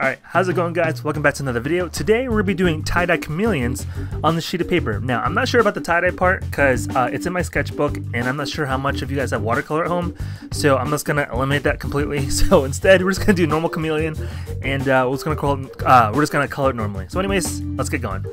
Alright, how's it going guys? Welcome back to another video. Today we're going to be doing tie-dye chameleons on the sheet of paper. Now, I'm not sure about the tie-dye part because uh, it's in my sketchbook and I'm not sure how much of you guys have watercolor at home, so I'm just going to eliminate that completely. So instead, we're just going to do normal chameleon and uh, we're just going to uh, we're just going to color it normally. So anyways, let's get going.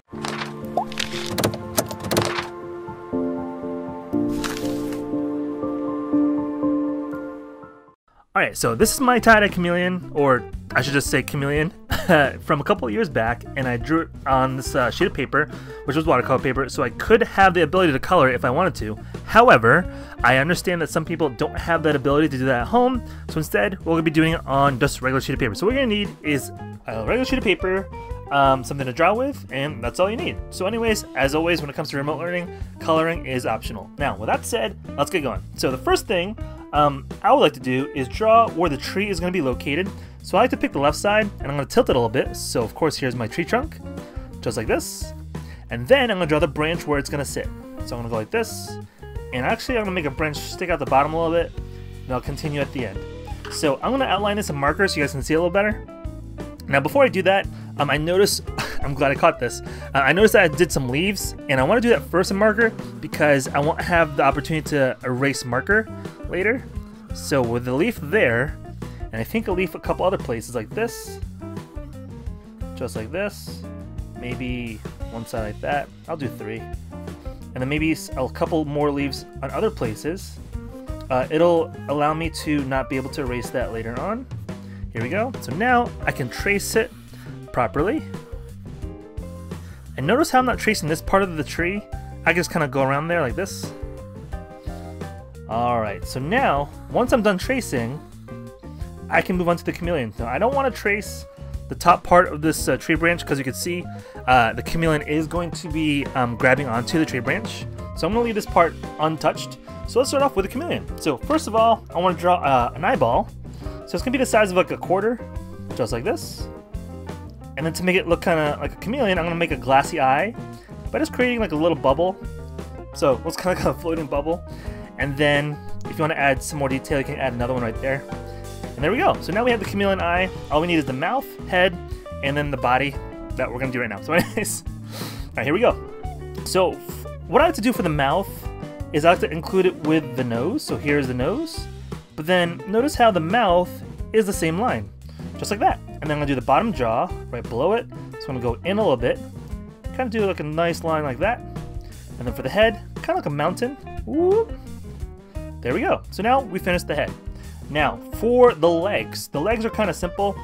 Alright, so this is my tie-dye chameleon, or I should just say chameleon, from a couple years back, and I drew it on this uh, sheet of paper, which was watercolor paper, so I could have the ability to color it if I wanted to. However, I understand that some people don't have that ability to do that at home, so instead, we're to be doing it on just a regular sheet of paper. So what you're to need is a regular sheet of paper, um, something to draw with, and that's all you need. So anyways, as always, when it comes to remote learning, coloring is optional. Now, with that said, let's get going. So the first thing um, I would like to do is draw where the tree is going to be located. So I like to pick the left side, and I'm going to tilt it a little bit. So of course, here's my tree trunk, just like this. And then I'm going to draw the branch where it's going to sit. So I'm going to go like this, and actually I'm going to make a branch stick out the bottom a little bit, and I'll continue at the end. So I'm going to outline this in marker so you guys can see a little better. Now before I do that, um, I noticed, I'm glad I caught this, uh, I noticed that I did some leaves, and I want to do that first in marker because I won't have the opportunity to erase marker later. So with the leaf there, and I think a leaf a couple other places like this, just like this, maybe one side like that, I'll do three, and then maybe a couple more leaves on other places. Uh, it'll allow me to not be able to erase that later on. Here we go. So now I can trace it properly. And notice how I'm not tracing this part of the tree. I just kind of go around there like this. Alright, so now, once I'm done tracing, I can move on to the chameleon. Now, I don't want to trace the top part of this uh, tree branch because you can see uh, the chameleon is going to be um, grabbing onto the tree branch. So I'm going to leave this part untouched. So let's start off with the chameleon. So first of all, I want to draw uh, an eyeball. So it's going to be the size of like a quarter, just like this. And then to make it look kind of like a chameleon, I'm going to make a glassy eye by just creating like a little bubble. So let's kind of like a floating bubble. And then if you want to add some more detail, you can add another one right there. And there we go. So now we have the chameleon eye. All we need is the mouth, head, and then the body that we're going to do right now. So anyways, all right, here we go. So what I like to do for the mouth is I like to include it with the nose. So here's the nose. But then notice how the mouth is the same line, just like that. And then I'm gonna do the bottom jaw right below it. So I'm gonna go in a little bit, kind of do like a nice line like that. And then for the head, kind of like a mountain. Whoop. There we go. So now we finished the head. Now for the legs, the legs are kind of simple.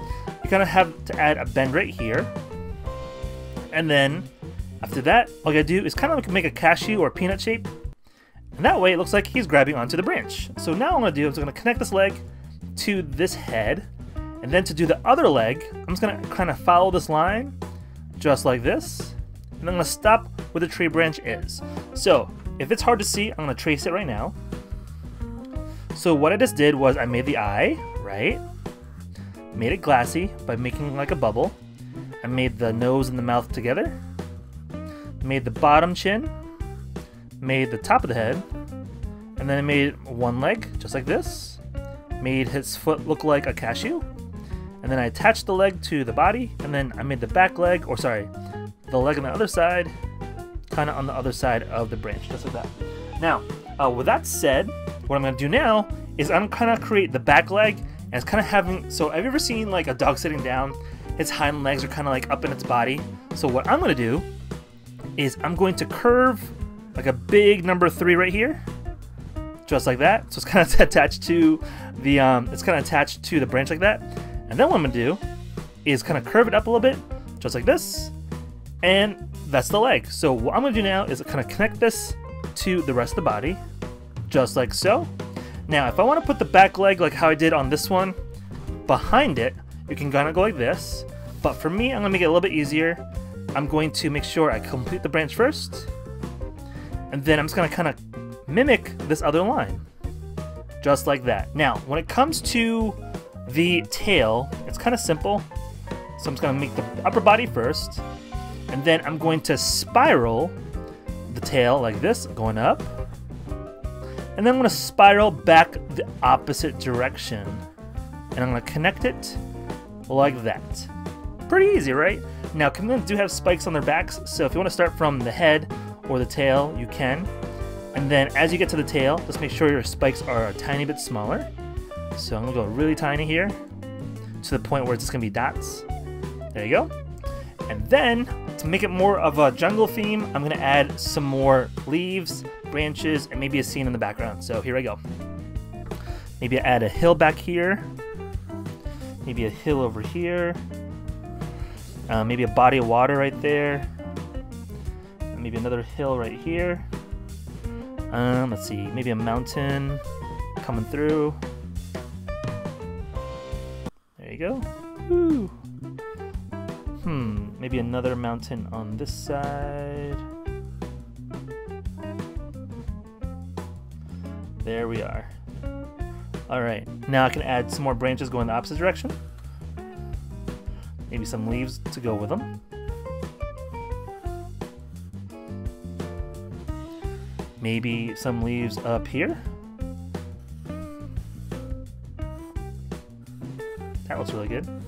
You kind of have to add a bend right here. And then after that, all you gotta do is kind of make a cashew or peanut shape. And that way it looks like he's grabbing onto the branch. So now I'm gonna do is I'm gonna connect this leg to this head. And then to do the other leg, I'm just gonna kind of follow this line, just like this. And I'm gonna stop where the tree branch is. So if it's hard to see, I'm gonna trace it right now. So what I just did was I made the eye, right? Made it glassy by making like a bubble. I made the nose and the mouth together. Made the bottom chin. Made the top of the head. And then I made one leg, just like this. Made his foot look like a cashew. And then I attached the leg to the body. And then I made the back leg, or sorry, the leg on the other side, kind of on the other side of the branch, just like that. Now, uh, with that said, what I'm to do now is I'm kind of create the back leg and it's kind of having, so have you ever seen like a dog sitting down? Its hind legs are kind of like up in its body. So what I'm to do is I'm going to curve like a big number three right here. Just like that. So it's kind of attached to the, um, it's kind of attached to the branch like that. And then what I'm to do is kind of curve it up a little bit, just like this. And that's the leg. So what I'm to do now is kind of connect this to the rest of the body just like so. Now, if I want to put the back leg like how I did on this one behind it, you can kind of go like this. But for me, I'm going to make it a little bit easier. I'm going to make sure I complete the branch first. And then I'm just going to kind of mimic this other line. Just like that. Now, when it comes to the tail, it's kind of simple. So I'm just going to make the upper body first. And then I'm going to spiral the tail like this, going up. And then I'm going to spiral back the opposite direction. And I'm going to connect it like that. Pretty easy, right? Now, chameleons do have spikes on their backs, so if you want to start from the head or the tail, you can. And then as you get to the tail, just make sure your spikes are a tiny bit smaller. So I'm gonna go really tiny here, to the point where it's just gonna be dots. There you go. And then, to make it more of a jungle theme, I'm gonna add some more leaves, branches, and maybe a scene in the background. So here I go. Maybe I add a hill back here. Maybe a hill over here. Uh, maybe a body of water right there. Maybe another hill right here. Um, let's see, maybe a mountain coming through. There you go. Hmm, maybe another mountain on this side. There we are. Alright, now I can add some more branches going the opposite direction. Maybe some leaves to go with them. Maybe some leaves up here. That looks really good.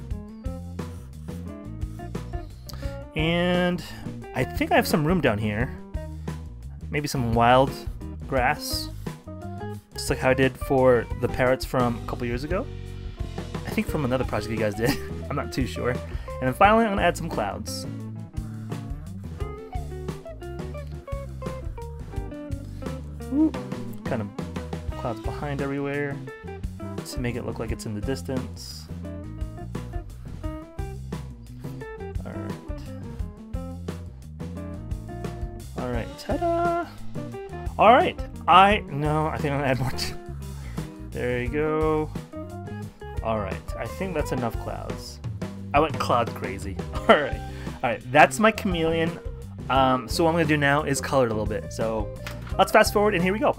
And I think I have some room down here. Maybe some wild grass. Just like how I did for the parrots from a couple years ago. I think from another project you guys did. I'm not too sure. And then finally, I'm going to add some clouds. Ooh, kind of clouds behind everywhere to make it look like it's in the distance. Alright, ta-da! Alright, I, no, I think I'm gonna add more. there you go. Alright, I think that's enough clouds. I went cloud crazy. Alright, alright, that's my chameleon. Um, so what I'm gonna do now is color it a little bit. So let's fast forward and here we go.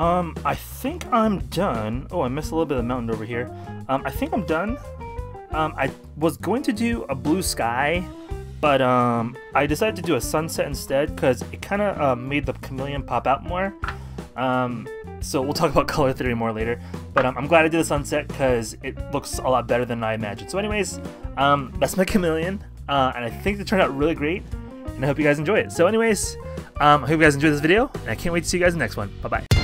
Um, I think I'm done. Oh, I missed a little bit of the mountain over here. Um, I think I'm done. Um, I was going to do a blue sky, but um, I decided to do a sunset instead because it kind of uh, made the chameleon pop out more. Um, so we'll talk about color theory more later. But um, I'm glad I did the sunset because it looks a lot better than I imagined. So anyways, um, that's my chameleon. Uh, and I think it turned out really great. And I hope you guys enjoy it. So anyways, um, I hope you guys enjoyed this video. And I can't wait to see you guys in the next one. Bye-bye.